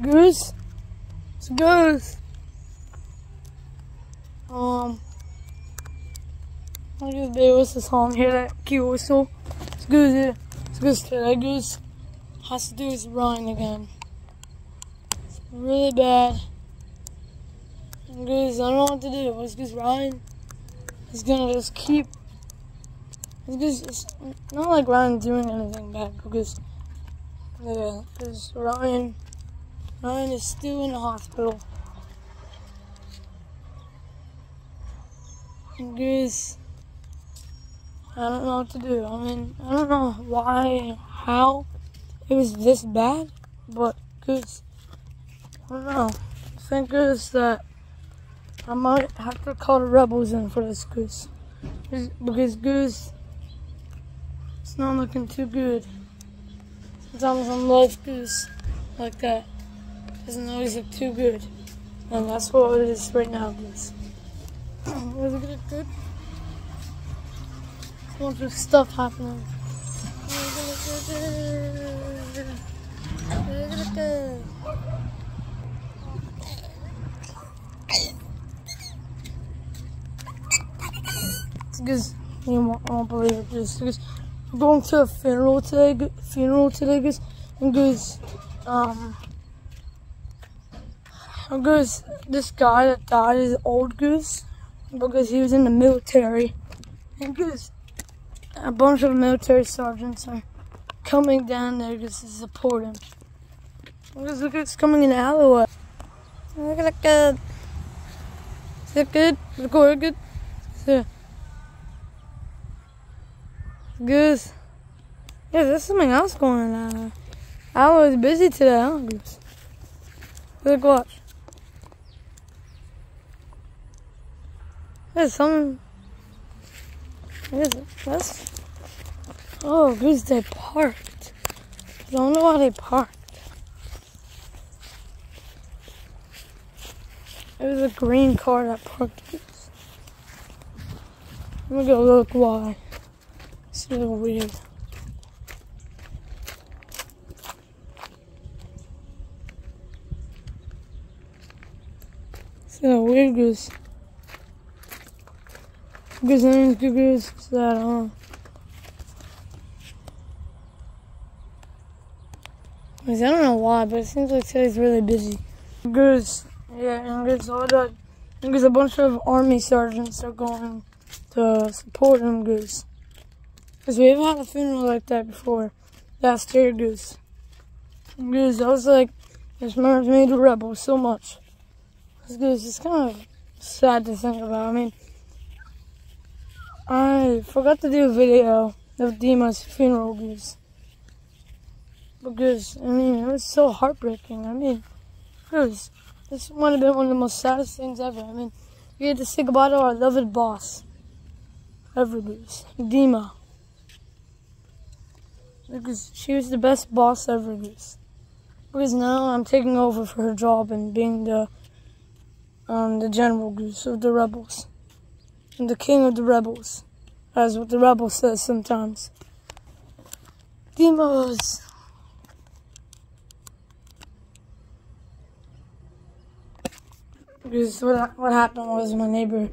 Goose? It's a Goose. Um, I guess baby what's the song? Hear that cute whistle? It's Goose. It's Goose today. Goose has to do his run again. It's really bad. Goose, I don't know what to do. Goose Ryan? He's gonna just keep. It's Goose. It's not like Ryan doing anything bad because. Yeah, because Ryan. Ryan is still in the hospital. Goose, I don't know what to do. I mean, I don't know why, how it was this bad, but Goose, I don't know. Think Goose that I might have to call the rebels in for this Goose. Because Goose, it's not looking too good. Sometimes I'm life Goose like that doesn't always look too good. And that's what it is right now, guys. Was it good? good? A bunch of stuff happening. Because you won't, won't believe it. Just because we're going to a funeral today. Funeral today, guys. And guys, um. Goose, this guy that died is old Goose because he was in the military. And Goose, a bunch of military sergeants are coming down there just to support him. Because look, it's coming in Iowa. Look at that. Is that good? Is it good? good? Yeah. Goose. Yeah, there's something else going on. I was busy today, huh, Goose? Look, watch. There's some. It? That's. Oh, because they parked. I don't know why they parked. It was a green car that parked. Let me go look why. It's a little weird. It's a little weird. Because Mean, because that, huh? I don't know why, but it seems like today's really busy. Because, yeah, and because all that, because a bunch of army sergeants are going to support him, Goose. Because we haven't had a funeral like that before, last year, Goose. Goose, I was like, this reminds me the rebels so much. Goose, it's kind of sad to think about. I mean, I forgot to do a video of Dima's funeral because, because I mean, it was so heartbreaking. I mean, because this might have been one of the most saddest things ever. I mean, we had to say goodbye to our loved boss, ever, Goose, Dima. Because she was the best boss ever, Goose. Because now I'm taking over for her job and being the, um, the general Goose of the rebels the king of the rebels. That's what the rebel says sometimes. Demos. Because what what happened was my neighbor,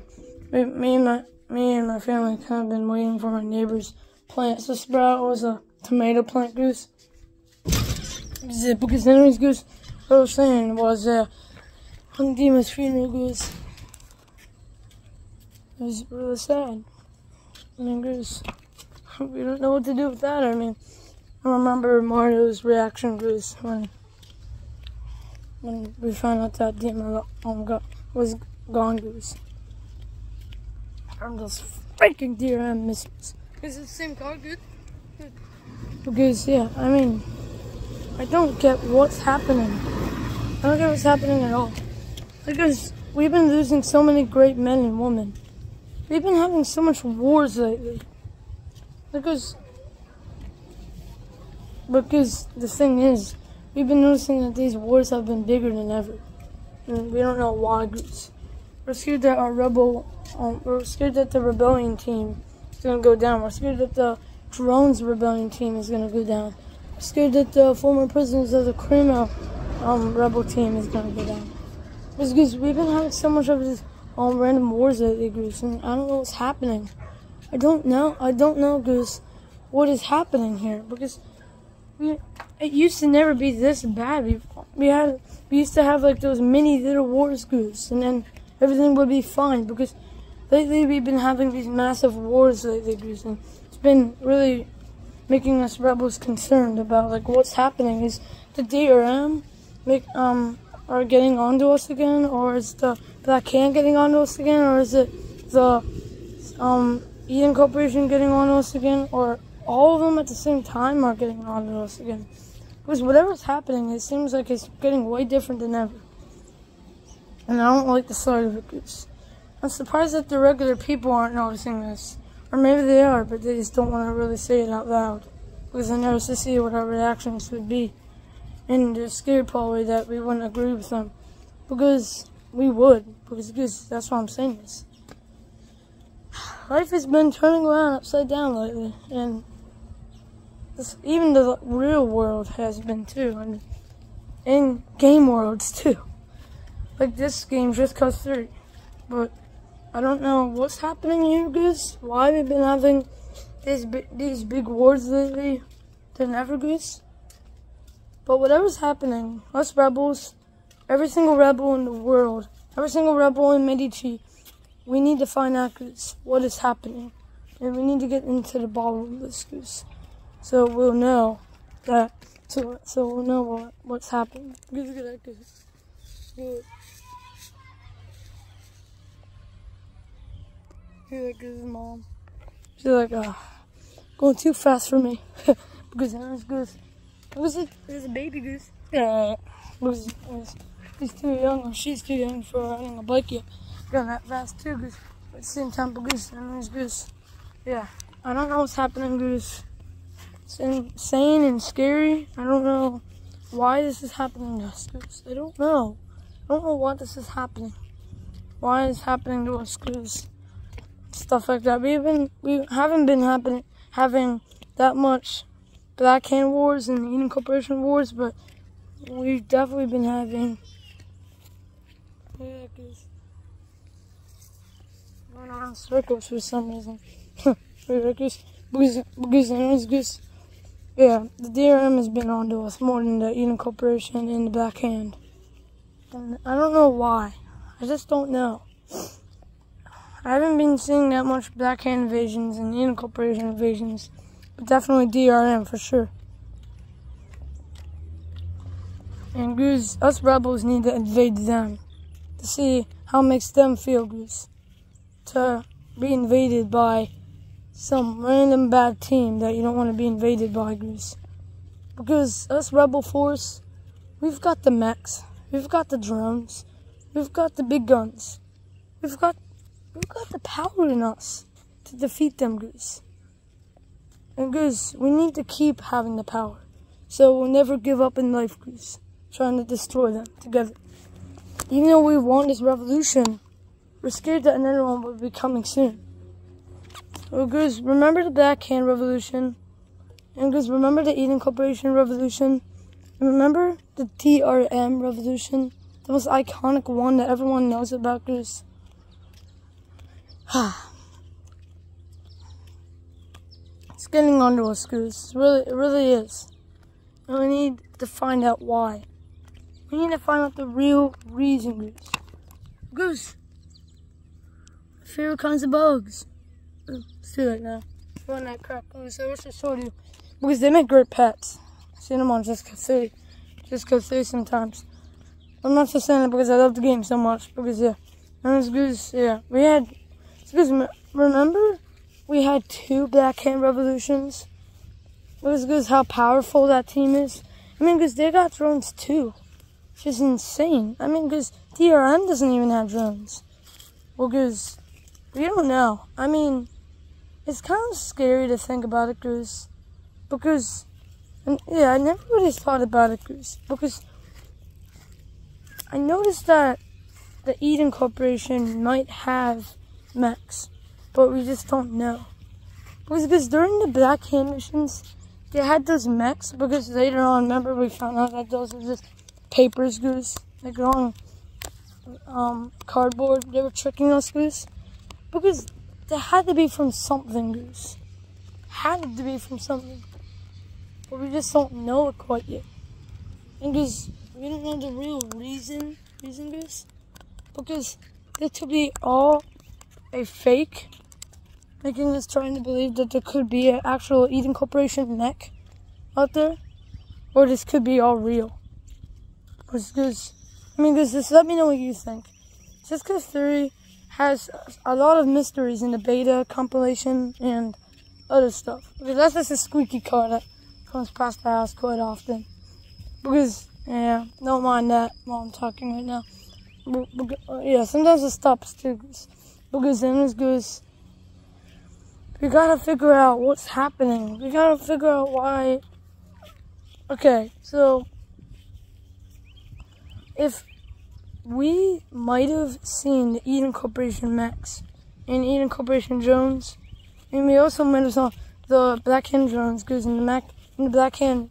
me and my me and my family kind of been waiting for my neighbor's plants to sprout. It was a tomato plant goose. Because anyways, goose, what I was saying was uh, on Dima's funeral goose. It was really sad. I mean, Goose, we don't know what to do with that. I mean, I remember Mario's reaction, Goose, when when we found out that Dima um, got, was gone, Goose. From those freaking DRM missiles. Is it the same car, good? Because, yeah, I mean, I don't get what's happening. I don't get what's happening at all. Because we've been losing so many great men and women. We've been having so much wars lately. Because, because the thing is, we've been noticing that these wars have been bigger than ever. And we don't know why, Goose. We're scared that our rebel, um, we're scared that the rebellion team is going to go down. We're scared that the drones rebellion team is going to go down. We're scared that the former prisoners of the criminal um rebel team is gonna go down. Because we've been having so much of this um random wars lately, Goose, and I don't know what's happening. I don't know. I don't know, Goose, what is happening here because we it used to never be this bad. We we had we used to have like those mini little wars, Goose, and then everything would be fine because lately we've been having these massive wars lately, Goose, and it's been really making us rebels concerned about like what's happening. Is the DRM make um are getting onto us again, or is the Black Hand getting onto us again, or is it the um Eden Corporation getting onto us again, or all of them at the same time are getting onto us again? Because whatever's happening, it seems like it's getting way different than ever. And I don't like the sight of it, Goose. I'm surprised that the regular people aren't noticing this. Or maybe they are, but they just don't want to really say it out loud. Because they're nervous to see what our reactions would be. And they're scared probably that we wouldn't agree with them. Because we would. Because, because that's why I'm saying this. Life has been turning around upside down lately. And this, even the real world has been too. And in game worlds too. Like this game just cuts through. But I don't know what's happening here, Goose. Why we've been having these these big wars lately than ever, Goose. But whatever's happening, us rebels, every single rebel in the world, every single rebel in Medici, we need to find out, what is happening. And we need to get into the bottom of this, Goose. So we'll know that, so, so we'll know what, what's happening. Goose, Goose. He's like his mom. She's like, uh, going too fast for me. because Aaron's goose. Was it? A baby goose. Yeah. Was, was, he's too young or she's too young for riding a bike yet. Going that fast too, goose. But same time, goose. Aaron's goose. Yeah. I don't know what's happening, goose. It's insane and scary. I don't know why this is happening to us, goose. I don't know. I don't know why this is happening. Why is happening to us, goose? stuff like that. We've been we haven't been happening having that much Black Hand Wars and Eden Corporation Wars, but we've definitely been having. Yeah, cause going around circles for some reason. Yeah, the DRM has been onto us more than the Eden Corporation and the Black Hand. And I don't know why. I just don't know. I haven't been seeing that much Black Hand invasions and Eden Corporation invasions, definitely DRM for sure. And Goose, us rebels need to invade them to see how makes them feel, Goose. To be invaded by some random bad team that you don't want to be invaded by, Goose. Because us rebel force, we've got the mechs, we've got the drones, we've got the big guns, we've got We've got the power in us to defeat them, Goose. And Goose, we need to keep having the power. So we'll never give up in life, Goose. Trying to destroy them together. Even though we want this revolution, we're scared that another one will be coming soon. So Goose, remember the Black Hand Revolution? And Goose, remember the Eden Corporation Revolution? And remember the DRM Revolution? The most iconic one that everyone knows about, Goose? it's getting onto us, Goose. It really, it really is. And we need to find out why. We need to find out the real reason, Goose. Goose! Favorite kinds of bugs. Mm, Let's do that now. Run that crap, Goose. I wish I showed you. Because they make great pets. I've seen them on Just Cause City. Just Cause City sometimes. I'm not just saying it because I love the game so much. Because, yeah. And it's Goose, yeah. We had because remember, we had two Black Hand Revolutions. It was because how powerful that team is. I mean, because they got drones too, which is insane. I mean, because DRM doesn't even have drones. Well, because we don't know. I mean, it's kind of scary to think about it, Goose. Because, and yeah, I never really thought about it, Goose. Because I noticed that the Eden Corporation might have mechs, but we just don't know. Because, during the Black Hand missions, they had those mechs because later on, remember, we found out that those were just papers, Goose. Like on um, cardboard. They were tricking us, Goose. Because they had to be from something, Goose. Had to be from something. But we just don't know it quite yet. And Goose, we don't know the real reason, reason, Goose. Because it could be all a fake, making us trying to believe that there could be an actual Eden Corporation mech out there, or this could be all real. Because, I mean, because just let me know what you think. Just Cause Theory has a lot of mysteries in the beta compilation and other stuff. Because that's just a squeaky car that comes past the house quite often. Because, yeah, don't mind that while I'm talking right now. Yeah, sometimes it stops too. Because then it goes, we gotta figure out what's happening. We gotta figure out why. Okay, so if we might have seen the Eden Corporation mechs and Eden Corporation Jones, and we also might have saw the Black Hand Jones goes and the Mac in the Black Hand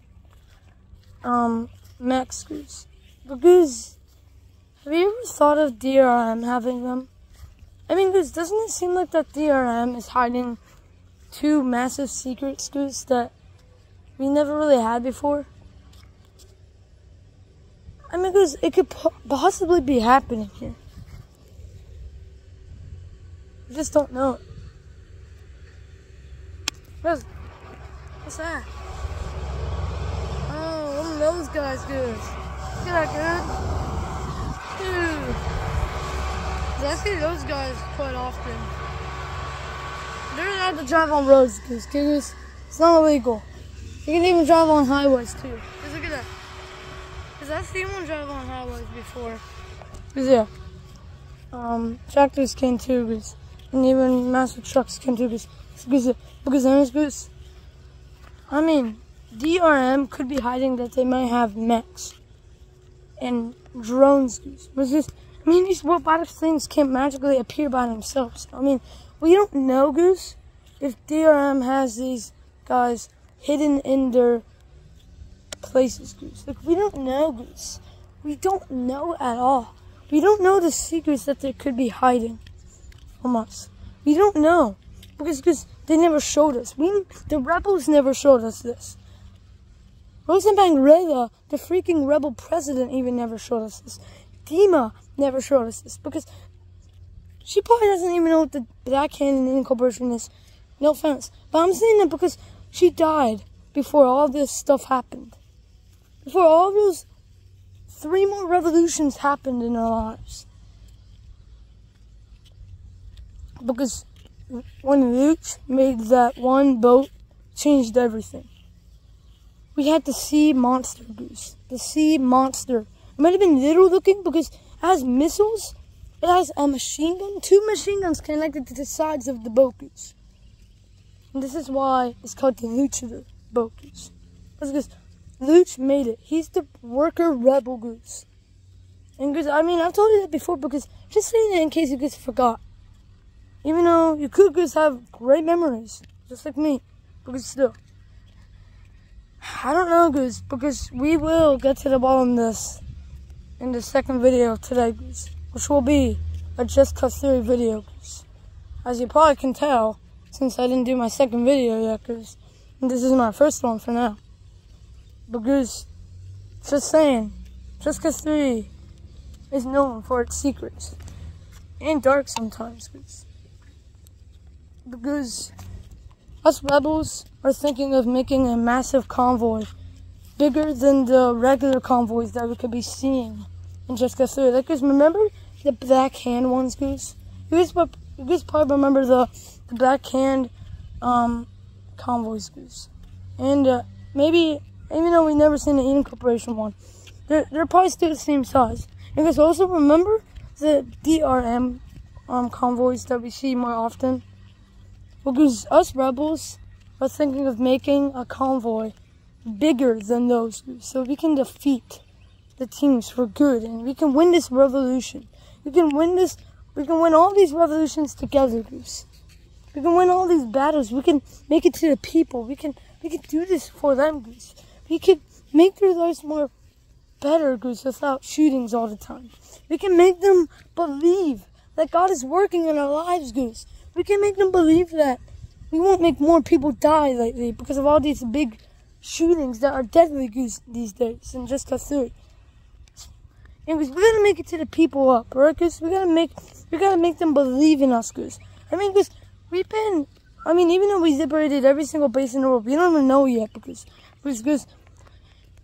um mechs goose. Because have you ever thought of DRM having them? I mean, because doesn't it seem like that DRM is hiding two massive secret scoots that we never really had before? I mean, because it could possibly be happening here. I just don't know. What's, what's that? Oh, one of those guys good. Look at that good. Dude. I see those guys quite often. They're allowed to drive on roads, because kids, it's not illegal. You can even drive on highways too. Just look at that. Cause I've seen one drive on highways before. Cause yeah, um, tractors can too, cause, and even massive trucks can too, cause, because because there's goose. I mean, DRM could be hiding that they might have mechs and drones. Was this? I mean, these robotic things can't magically appear by themselves. I mean, we don't know, Goose, if DRM has these guys hidden in their places, Goose. Like, we don't know, Goose. We don't know at all. We don't know the secrets that they could be hiding from us. We don't know. Because, because they never showed us. We, the rebels never showed us this. Rosenbang Reda, the freaking rebel president, even never showed us this. Dima never showed us this because she probably doesn't even know what the Black Hand Incorporation is. No offense. But I'm saying that because she died before all this stuff happened. Before all those three more revolutions happened in our lives. Because when Luch made that one boat, changed everything. We had the sea monster goose. The sea monster. It might have been little looking because it has missiles. It has a machine gun, two machine guns connected to the sides of the Bokus. And this is why it's called the Lucha Bokus. Because Luch made it. He's the worker rebel goose. And because I mean, I've told you that before because just saying it in case you guys forgot. Even though you could just have great memories, just like me. Because still. I don't know, Goose, because we will get to the bottom of this in the second video of today, which will be a Just Cause Theory video. As you probably can tell, since I didn't do my second video yet, because this is my first one for now. Because, just saying, Just Cause Theory is known for its secrets. And dark sometimes, cause, because us rebels are thinking of making a massive convoy bigger than the regular convoys that we could be seeing in Just Cause. Like, cause remember the Black Hand ones, Goose? You guys, probably remember the, the Black Hand um, convoys, Goose. And uh, maybe, even though we've never seen the Eden Corporation one, they're, they're probably still the same size. You guys also remember the DRM um, convoys that we see more often? Because us rebels are thinking of making a convoy bigger than those, so we can defeat the teams for good and we can win this revolution. We can win this, we can win all these revolutions together, Goose. We can win all these battles. We can make it to the people. We can, we can do this for them, Goose. We can make their lives more better, Goose, without shootings all the time. We can make them believe that God is working in our lives, Goose. We can make them believe that we won't make more people die lately because of all these big shootings that are deadly, Goose, these days, and just got through. Goose, we gotta make it to the people up, right, Because We gotta make, we gotta make them believe in us, Goose. I mean, because we've been, I mean, even though we liberated every single base in the world, we don't even know yet because, because, Goose,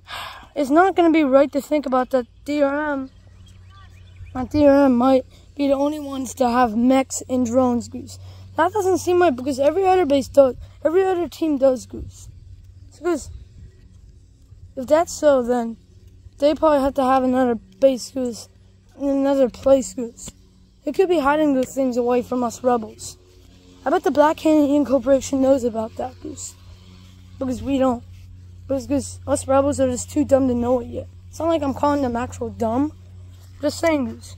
it's not gonna be right to think about that DRM. My DRM might be the only ones to have mechs and drones, Goose. That doesn't seem right because every other base does, every other team does, Goose, if that's so, then they probably have to have another base, Goose, in another place, Goose. They could be hiding those things away from us rebels. I bet the Black Canadian Corporation knows about that, Goose. Because we don't. Because, because us rebels are just too dumb to know it yet. It's not like I'm calling them actual dumb. Just saying, Goose.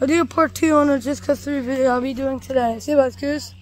I'll do a part two on a Just Cause 3 video I'll be doing today. See you guys, Goose.